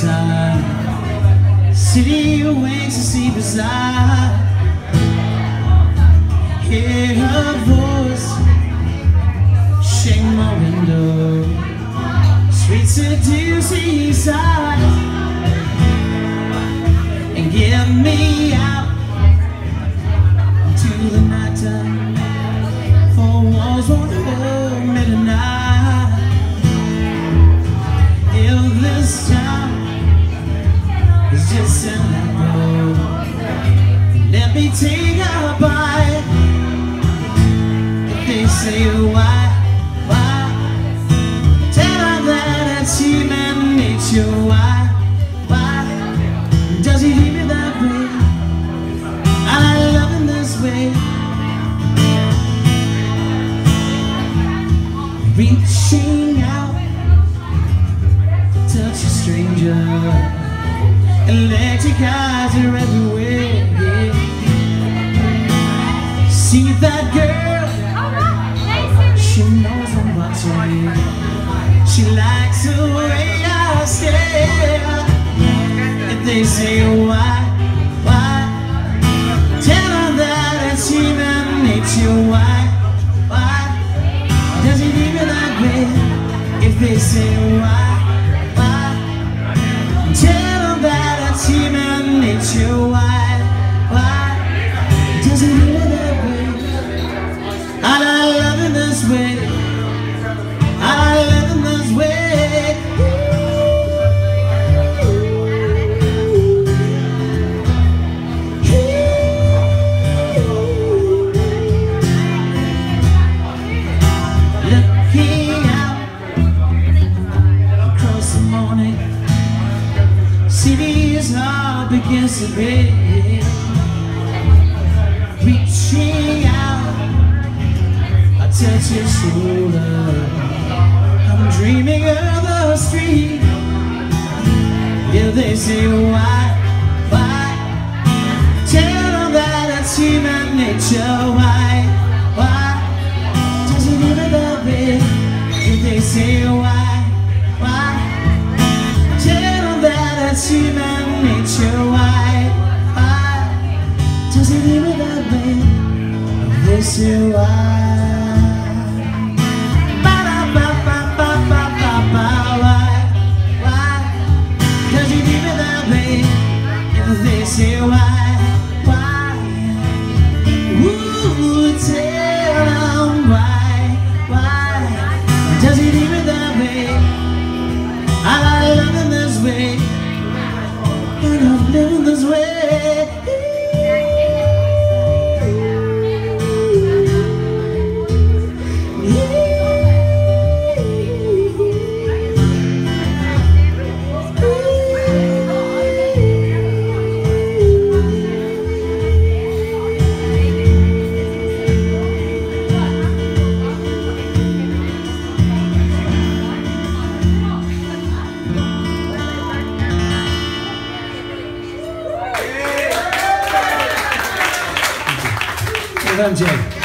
time See you wait to see beside Hear her voice Shake my window Sweet seducing side. Me take a bite. They say why, why? Tell her that it's human nature Why, why? Does he leave me that way? And I love him this way. Reaching out Touch a stranger. Electric eyes are everywhere See that girl. She knows I'm watching She likes the way I stare. If they say why, why? Tell her that it's human nature Why, why? Does he leave me If they say why heart begins to beat Reaching out. I touch your shoulder. I'm dreaming of the street. Yeah, they say why, why? Tell them that it's human nature. Why, why? Does it ever that way If they say why, why? Tell them that nature Why, why Does it ever that way? They say why? Ba-da-ba-ba-ba-ba-ba, why, why Does he leave that way? If they say living this way. Jay.